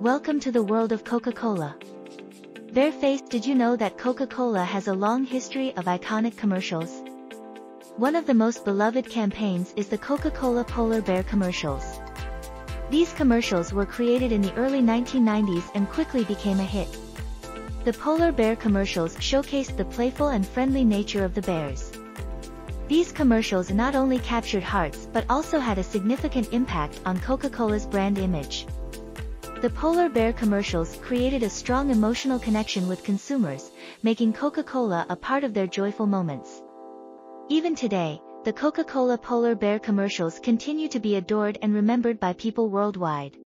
Welcome to the world of Coca-Cola. Barefaced did you know that Coca-Cola has a long history of iconic commercials? One of the most beloved campaigns is the Coca-Cola Polar Bear commercials. These commercials were created in the early 1990s and quickly became a hit. The polar bear commercials showcased the playful and friendly nature of the bears. These commercials not only captured hearts but also had a significant impact on Coca-Cola's brand image. The polar bear commercials created a strong emotional connection with consumers, making Coca-Cola a part of their joyful moments. Even today, the Coca-Cola polar bear commercials continue to be adored and remembered by people worldwide.